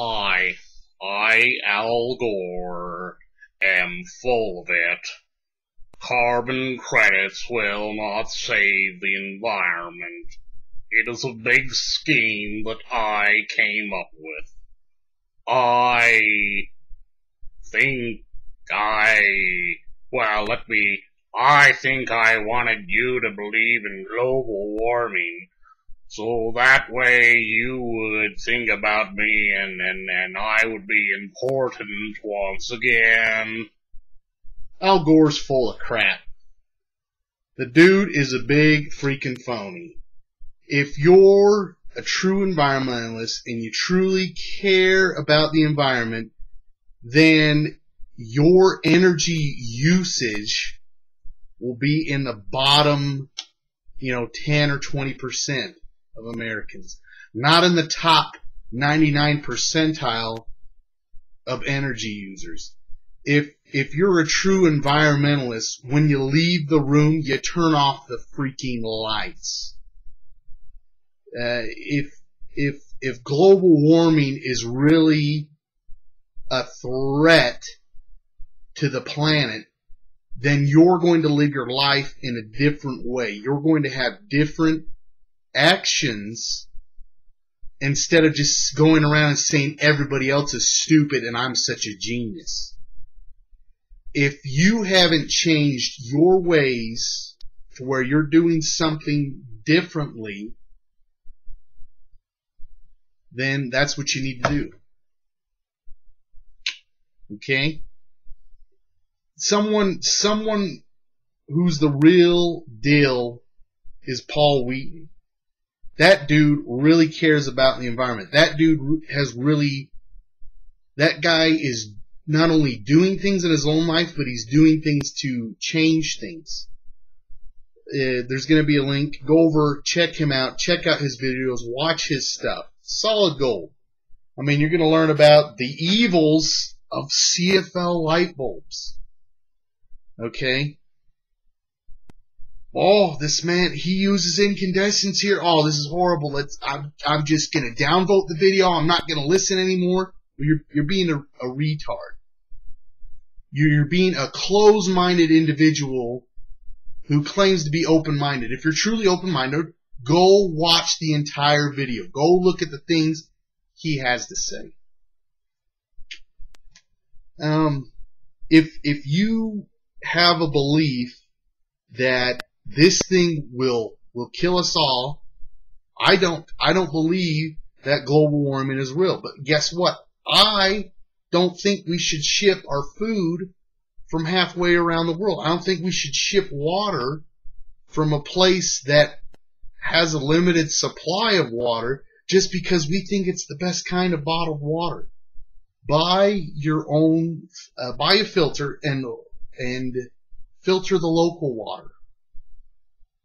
I, I, Al Gore, am full of it. Carbon credits will not save the environment. It is a big scheme that I came up with. I think I, well, let me, I think I wanted you to believe in global warming. So that way you would think about me and, and, and I would be important once again. Al Gore's full of crap. The dude is a big freaking phony. If you're a true environmentalist and you truly care about the environment, then your energy usage will be in the bottom, you know, 10 or 20% of Americans. Not in the top 99 percentile of energy users. If, if you're a true environmentalist, when you leave the room, you turn off the freaking lights. Uh, if, if, if global warming is really a threat to the planet, then you're going to live your life in a different way. You're going to have different actions instead of just going around and saying everybody else is stupid and I'm such a genius. If you haven't changed your ways to where you're doing something differently, then that's what you need to do. Okay? Someone, someone who's the real deal is Paul Wheaton. That dude really cares about the environment. That dude has really, that guy is not only doing things in his own life, but he's doing things to change things. Uh, there's going to be a link. Go over, check him out, check out his videos, watch his stuff. Solid gold. I mean, you're going to learn about the evils of CFL light bulbs. Okay? Oh, this man, he uses incandescents here. Oh, this is horrible. Let's, I'm, I'm just gonna downvote the video. I'm not gonna listen anymore. You're, you're being a, a retard. You're you're being a closed-minded individual who claims to be open-minded. If you're truly open-minded, go watch the entire video. Go look at the things he has to say. Um, if, if you have a belief that this thing will will kill us all. I don't I don't believe that global warming is real. But guess what? I don't think we should ship our food from halfway around the world. I don't think we should ship water from a place that has a limited supply of water just because we think it's the best kind of bottled water. Buy your own, uh, buy a filter and and filter the local water.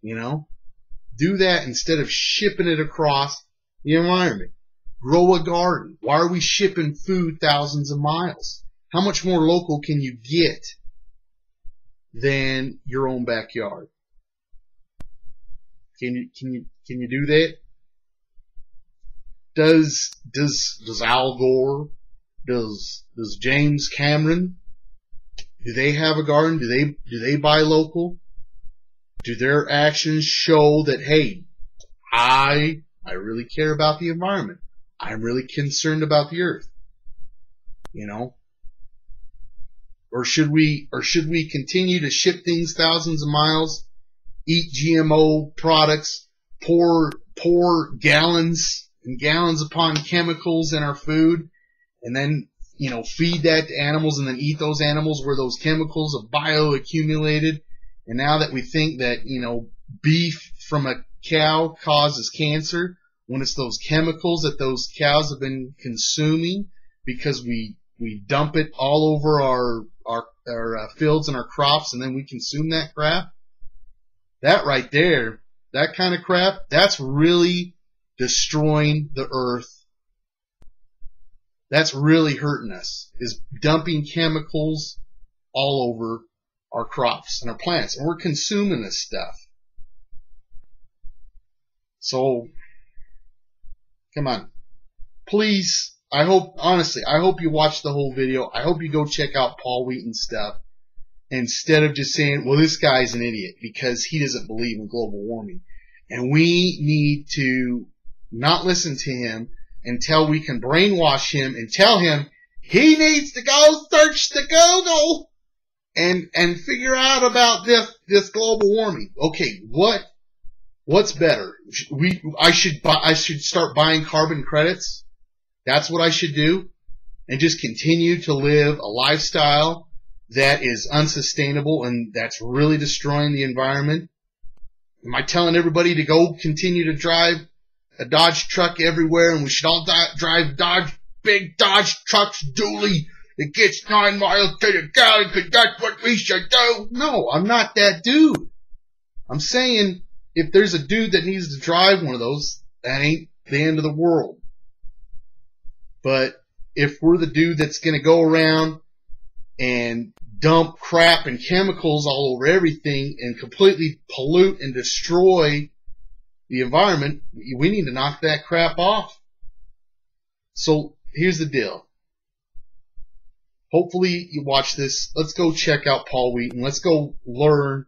You know? Do that instead of shipping it across the environment. Grow a garden. Why are we shipping food thousands of miles? How much more local can you get than your own backyard? Can you, can you, can you do that? Does, does, does Al Gore, does, does James Cameron, do they have a garden? Do they, do they buy local? Do their actions show that, hey, I, I really care about the environment. I'm really concerned about the earth. You know? Or should we, or should we continue to ship things thousands of miles, eat GMO products, pour, pour gallons and gallons upon chemicals in our food, and then, you know, feed that to animals and then eat those animals where those chemicals have bioaccumulated and now that we think that, you know, beef from a cow causes cancer, when it's those chemicals that those cows have been consuming because we, we dump it all over our, our, our uh, fields and our crops and then we consume that crap, that right there, that kind of crap, that's really destroying the earth. That's really hurting us, is dumping chemicals all over our crops and our plants, and we're consuming this stuff. So, come on. Please, I hope, honestly, I hope you watch the whole video. I hope you go check out Paul Wheaton's stuff instead of just saying, well, this guy's an idiot because he doesn't believe in global warming. And we need to not listen to him until we can brainwash him and tell him he needs to go search the Google and, and figure out about this, this global warming. Okay, what, what's better? We, I should buy, I should start buying carbon credits. That's what I should do and just continue to live a lifestyle that is unsustainable and that's really destroying the environment. Am I telling everybody to go continue to drive a Dodge truck everywhere and we should all drive Dodge, big Dodge trucks dually that gets nine miles to the gallon because that's what we should do? No, I'm not that dude. I'm saying if there's a dude that needs to drive one of those, that ain't the end of the world. But if we're the dude that's going to go around and dump crap and chemicals all over everything and completely pollute and destroy the environment, we need to knock that crap off. So here's the deal. Hopefully you watch this. Let's go check out Paul Wheaton. Let's go learn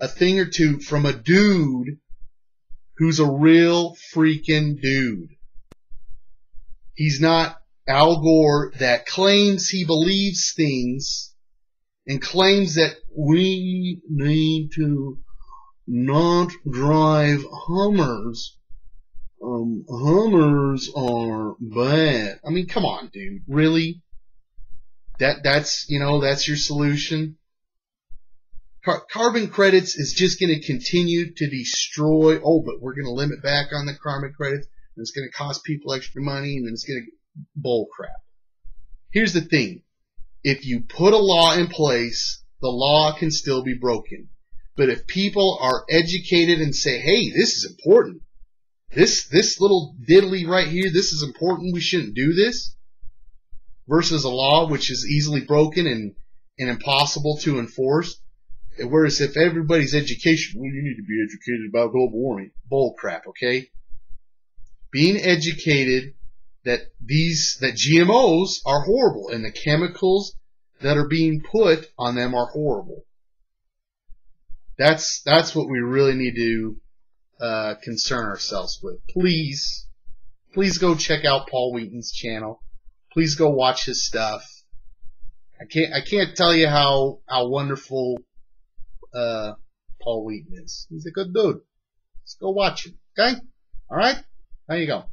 a thing or two from a dude who's a real freaking dude. He's not Al Gore that claims he believes things and claims that we need to not drive Hummers. Um, Hummers are bad. I mean, come on, dude. Really? That, that's, you know, that's your solution? Car- carbon credits is just going to continue to destroy. Oh, but we're going to limit back on the carbon credits. And it's going to cost people extra money and it's going to bull crap. Here's the thing. If you put a law in place, the law can still be broken. But if people are educated and say, hey, this is important. This, this little diddly right here, this is important. We shouldn't do this. Versus a law which is easily broken and, and impossible to enforce. Whereas if everybody's education, well, you need to be educated about global warming. Bull crap, okay? Being educated that these, that GMOs are horrible and the chemicals that are being put on them are horrible. That's, that's what we really need to, uh, concern ourselves with. Please, please go check out Paul Wheaton's channel. Please go watch his stuff. I can't, I can't tell you how, how wonderful, uh, Paul Wheaton is. He's a good dude. Let's go watch him. Okay? Alright? There you go.